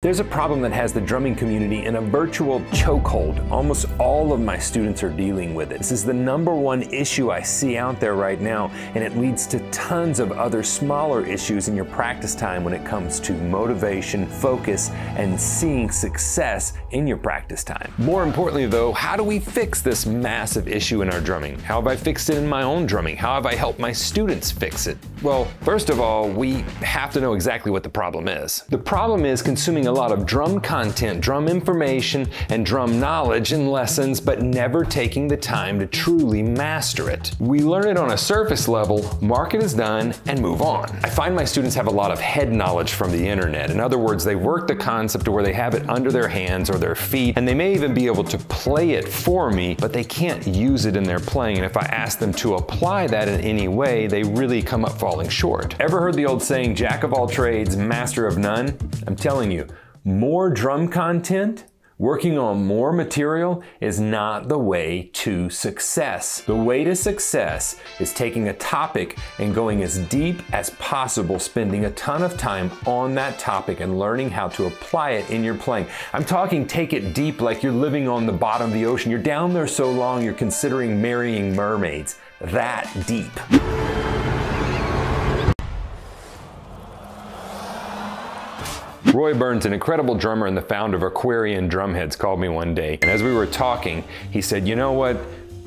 There's a problem that has the drumming community in a virtual chokehold. Almost all of my students are dealing with it. This is the number one issue I see out there right now, and it leads to tons of other smaller issues in your practice time when it comes to motivation, focus, and seeing success in your practice time. More importantly, though, how do we fix this massive issue in our drumming? How have I fixed it in my own drumming? How have I helped my students fix it? Well, first of all, we have to know exactly what the problem is. The problem is consuming a lot of drum content, drum information, and drum knowledge and lessons, but never taking the time to truly master it. We learn it on a surface level, mark it as done, and move on. I find my students have a lot of head knowledge from the internet. In other words, they work the concept to where they have it under their hands or their feet, and they may even be able to play it for me, but they can't use it in their playing. And if I ask them to apply that in any way, they really come up falling short. Ever heard the old saying, jack of all trades, master of none? I'm telling you, more drum content, working on more material is not the way to success. The way to success is taking a topic and going as deep as possible, spending a ton of time on that topic and learning how to apply it in your playing. I'm talking take it deep like you're living on the bottom of the ocean. You're down there so long you're considering marrying mermaids. That deep. Roy Burns, an incredible drummer and the founder of Aquarian Drumheads, called me one day. And as we were talking, he said, You know what?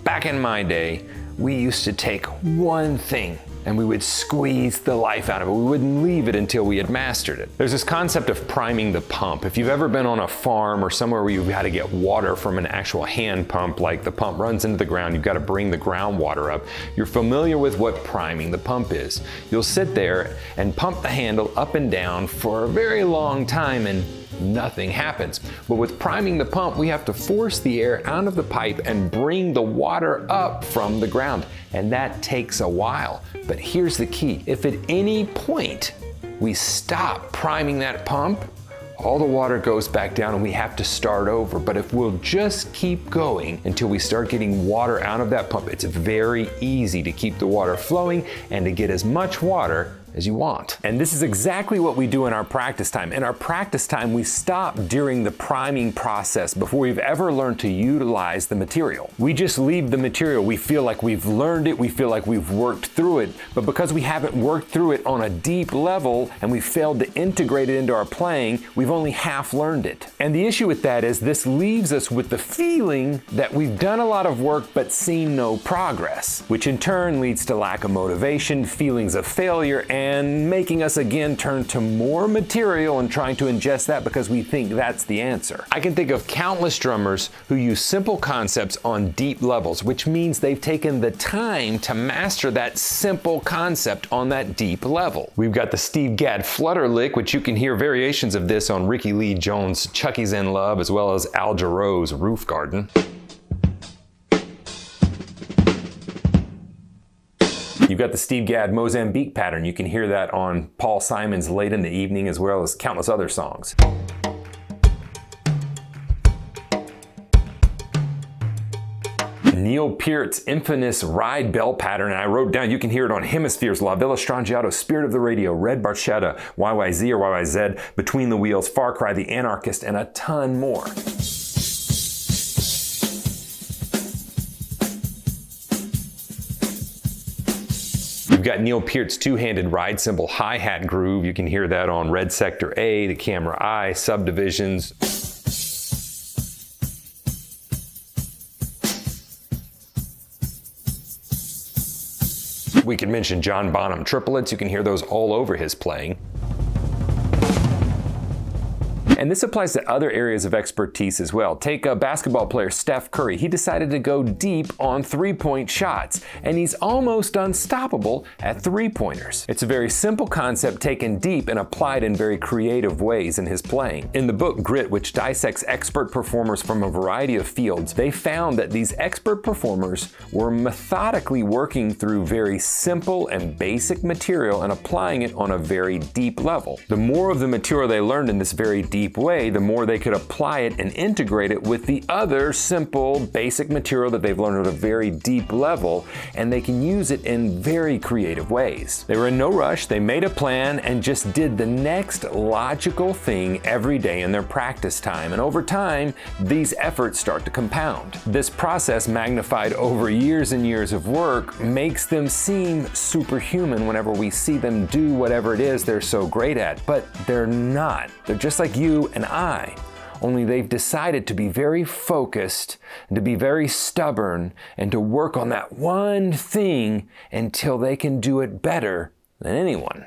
Back in my day, we used to take one thing and we would squeeze the life out of it. We wouldn't leave it until we had mastered it. There's this concept of priming the pump. If you've ever been on a farm or somewhere where you've had to get water from an actual hand pump, like the pump runs into the ground, you've got to bring the groundwater up, you're familiar with what priming the pump is. You'll sit there and pump the handle up and down for a very long time and nothing happens. But with priming the pump, we have to force the air out of the pipe and bring the water up from the ground. And that takes a while. But here's the key. If at any point we stop priming that pump, all the water goes back down and we have to start over. But if we'll just keep going until we start getting water out of that pump, it's very easy to keep the water flowing and to get as much water as you want. And this is exactly what we do in our practice time. In our practice time, we stop during the priming process before we've ever learned to utilize the material. We just leave the material. We feel like we've learned it, we feel like we've worked through it, but because we haven't worked through it on a deep level and we failed to integrate it into our playing, we've only half learned it. And the issue with that is this leaves us with the feeling that we've done a lot of work but seen no progress, which in turn leads to lack of motivation, feelings of failure, and making us again turn to more material and trying to ingest that because we think that's the answer. I can think of countless drummers who use simple concepts on deep levels, which means they've taken the time to master that simple concept on that deep level. We've got the Steve Gadd flutter lick, which you can hear variations of this on Rickie Lee Jones' In Love, as well as Al Jarreau's Roof Garden. You've got the Steve Gadd Mozambique pattern. You can hear that on Paul Simon's Late in the Evening as well as countless other songs. Neil Peart's infamous ride bell pattern, and I wrote down, you can hear it on Hemispheres, La Villa Strangiato, Spirit of the Radio, Red Barchetta, YYZ or YYZ, Between the Wheels, Far Cry, The Anarchist, and a ton more. You've got Neil Peart's two-handed ride cymbal hi-hat groove. You can hear that on Red Sector A, the Camera Eye, Subdivisions. We could mention John Bonham triplets. You can hear those all over his playing. And this applies to other areas of expertise as well. Take a basketball player, Steph Curry. He decided to go deep on three-point shots, and he's almost unstoppable at three-pointers. It's a very simple concept taken deep and applied in very creative ways in his playing. In the book Grit, which dissects expert performers from a variety of fields, they found that these expert performers were methodically working through very simple and basic material and applying it on a very deep level. The more of the material they learned in this very deep deep way, the more they could apply it and integrate it with the other simple, basic material that they've learned at a very deep level, and they can use it in very creative ways. They were in no rush, they made a plan and just did the next logical thing every day in their practice time. And over time, these efforts start to compound. This process, magnified over years and years of work, makes them seem superhuman whenever we see them do whatever it is they're so great at. But they're not. They're just like you and I only they've decided to be very focused to be very stubborn and to work on that one thing until they can do it better than anyone.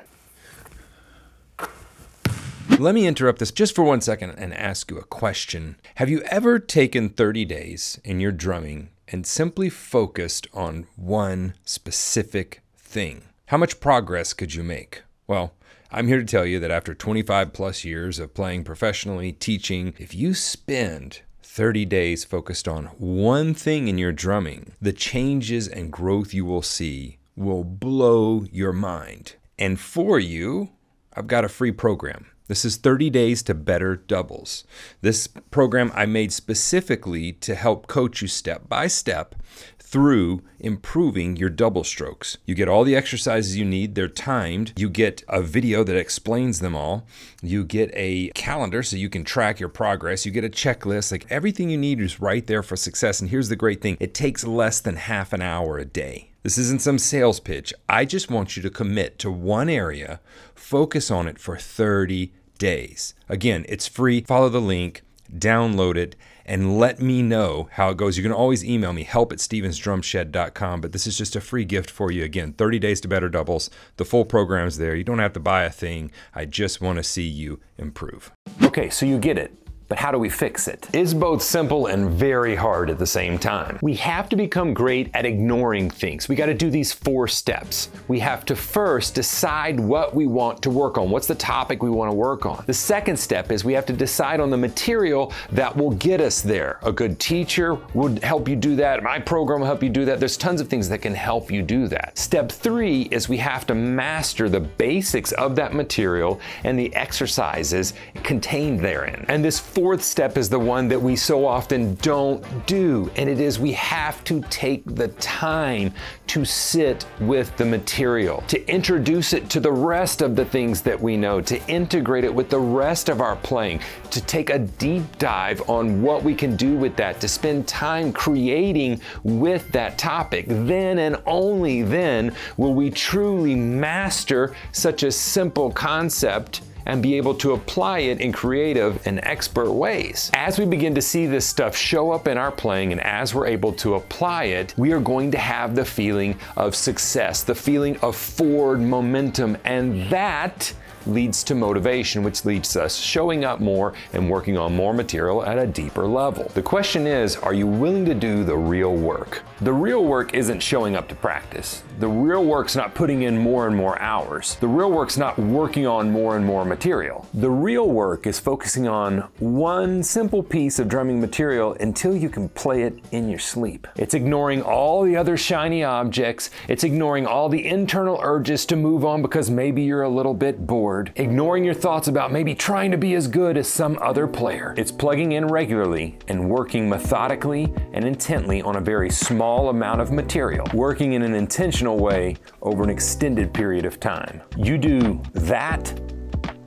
Let me interrupt this just for one second and ask you a question. Have you ever taken 30 days in your drumming and simply focused on one specific thing? How much progress could you make? Well, I'm here to tell you that after 25 plus years of playing professionally, teaching, if you spend 30 days focused on one thing in your drumming, the changes and growth you will see will blow your mind. And for you, I've got a free program. This is 30 Days to Better Doubles. This program I made specifically to help coach you step by step through improving your double strokes. You get all the exercises you need, they're timed. You get a video that explains them all. You get a calendar so you can track your progress. You get a checklist. Like everything you need is right there for success. And here's the great thing it takes less than half an hour a day. This isn't some sales pitch. I just want you to commit to one area, focus on it for 30 days. Again, it's free. Follow the link, download it and let me know how it goes. You can always email me, help at stephensdrumshed.com, but this is just a free gift for you. Again, 30 days to better doubles. The full program's there. You don't have to buy a thing. I just want to see you improve. Okay, so you get it. But how do we fix it? It's both simple and very hard at the same time. We have to become great at ignoring things. We got to do these four steps. We have to first decide what we want to work on. What's the topic we want to work on? The second step is we have to decide on the material that will get us there. A good teacher would help you do that. My program will help you do that. There's tons of things that can help you do that. Step three is we have to master the basics of that material and the exercises contained therein. And this fourth step is the one that we so often don't do, and it is we have to take the time to sit with the material, to introduce it to the rest of the things that we know, to integrate it with the rest of our playing, to take a deep dive on what we can do with that, to spend time creating with that topic. Then and only then will we truly master such a simple concept and be able to apply it in creative and expert ways. As we begin to see this stuff show up in our playing and as we're able to apply it, we are going to have the feeling of success, the feeling of forward momentum, and that leads to motivation, which leads to us showing up more and working on more material at a deeper level. The question is, are you willing to do the real work? The real work isn't showing up to practice. The real work's not putting in more and more hours. The real work's not working on more and more material. The real work is focusing on one simple piece of drumming material until you can play it in your sleep. It's ignoring all the other shiny objects. It's ignoring all the internal urges to move on because maybe you're a little bit bored ignoring your thoughts about maybe trying to be as good as some other player. It's plugging in regularly and working methodically and intently on a very small amount of material, working in an intentional way over an extended period of time. You do that,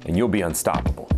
and you'll be unstoppable.